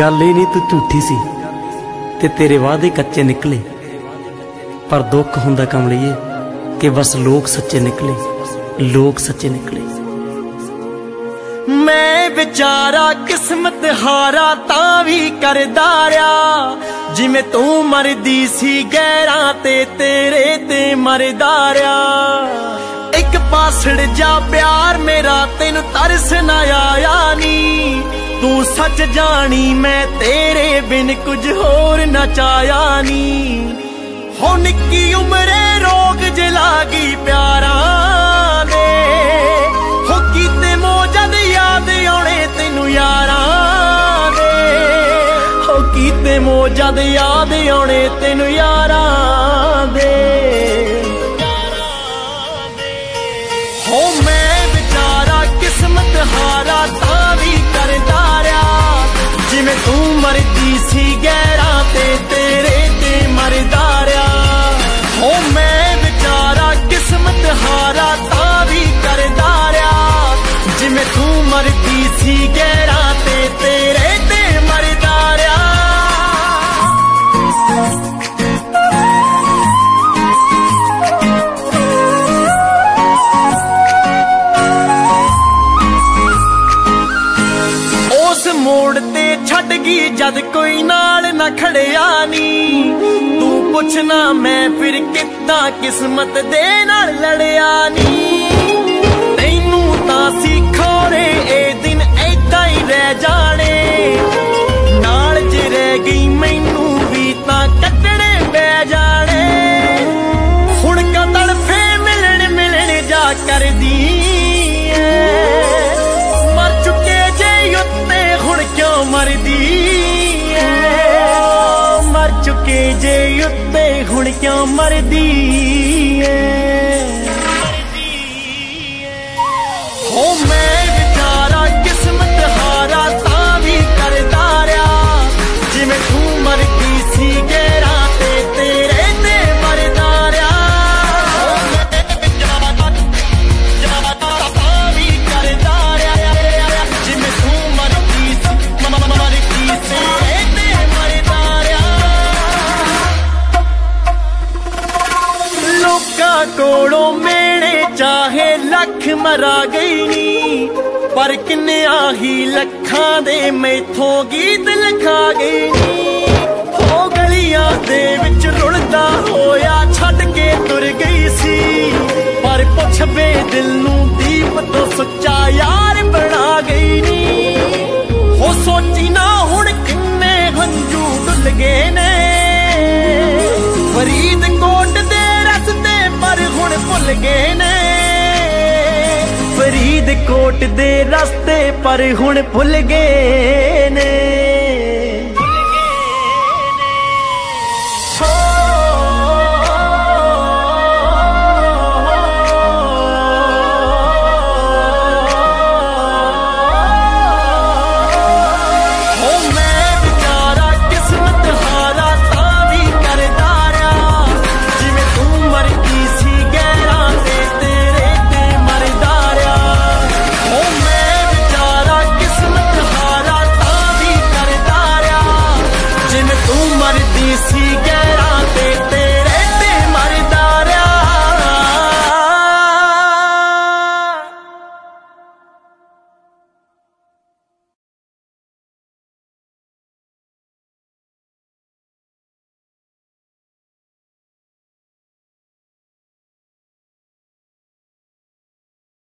ਗੱਲ ਇਹ ਨਹੀਂ ਤੂੰ ਝੂਠੀ ਸੀ ਤੇ ਤੇਰੇ ਵਾਅਦੇ ਕੱਚੇ ਨਿਕਲੇ। ਪਰ ਦੁੱਖ ਹੁੰਦਾ ਕਮਲੀਏ ਕਿ ਬਸ ਲੋਕ ਸੱਚੇ ਨਿਕਲੇ, ਲੋਕ ਸੱਚੇ ਨਿਕਲੇ। ਮੈਂ ਵਿਚਾਰਾ ਕਿਸਮਤ ਹਾਰਾ ਤਾਂ ਵੀ ਕਰਦਾ ਰਿਆ ਜਿਵੇਂ ਤੂੰ ਮਰਦੀ ਸੀ ਗੈਰਾਂ ਤੇ ਤੇਰੇ ਤੇ ਮਰਦਾ ਰਿਆ ਇੱਕ ਪਾਸੜ ਜਾ ਪਿਆਰ ਮੇਰਾ ਤੈਨੂੰ ਤਰਸ ਨਾ ਆਇਆ ਨੀ। ਸੱਚ ਜਾਣੀ ਮੈਂ ਤੇਰੇ ਬਿਨ ਕੁਝ ਹੋਰ ਨਾ ਚਾਇਆ ਨੀ। ਹੋ ਨਿੱਕੀ ਉਮਰੇ ਰੋਗ ਜਲਾ ਗਈ ਪਿਆਰਾਂ ਦੇ, ਹੋ ਕੀਤੇ ਮੋਜਦ ਯਾਦ ਆਉਣੇ ਤੈਨੂੰ ਯਾਰਾਂ ਦੇ। ਹੋ ਕੀਤੇ ਮੋਜਦ ਯਾਦ ਆਉਣੇ ਤੈਨੂੰ ਯਾਰਾਂ ਦੇ। ਸੀ ਗੈਰਾਂ ਤੇ ਤੇਰੇ ਤੇ ਮਰਦਾ ਛੱਡ ਗਈ, ਜਦ ਕੋਈ ਨਾਲ ਨਾ ਖੜਿਆ ਨੀ। ਤੂੰ ਪੁੱਛਣਾ ਮੈਂ ਫਿਰ ਕਿੱਦਾਂ ਕਿਸਮਤ ਦੇ ਨਾਲ ਲੜਿਆ ਨੀ। ਮਰ ਜੇ ਉੱਤੇ ਹੁਣ ਕਿਉਂ ਮਰਦੀ ਏ? ਲੋਕਾਂ ਕੋਲੋਂ ਮੇਣੇ ਚਾਹੇ ਲੱਖ ਮਰਾ ਗਈ ਨੀ। ਪਰ ਕਿੰਨਿਆਂ ਹੀ ਲੱਖਾਂ ਦੇ ਮੈਥੋਂ ਗੀਤ ਲਿਖਾ ਗਈ ਨੀ। ਹੋ ਗਲੀਆਂ ਦੇ ਵਿੱਚ ਰੁਲਦਾ ਹੋਇਆ ਛੱਡ ਕੇ ਤੁਰ ਗਈ ਸੀ। ਪਰ ਪੁੱਛ ਬੇ ਦਿਲ ਨੂੰ ਦੀਪ ਤੋਂ ਸੁੱਚਾ ਯਾਰ ਬਣਾ ਗਈ ਨੀ। ਹੋ ਸੋਚੀ ਨਾ ਹੁਣ ਕਿੰਨੇ ਹੰਝੂ ਡੁੱਲ ਗਏ ਨੇ। ਹੁਣ ਨੇ। ਫਰੀਦਕੋਟ ਦੇ ਰਸਤੇ ਪਰ ਹੁਣ ਭੁੱਲ ਗਏ ਨੇ। দিয়েছি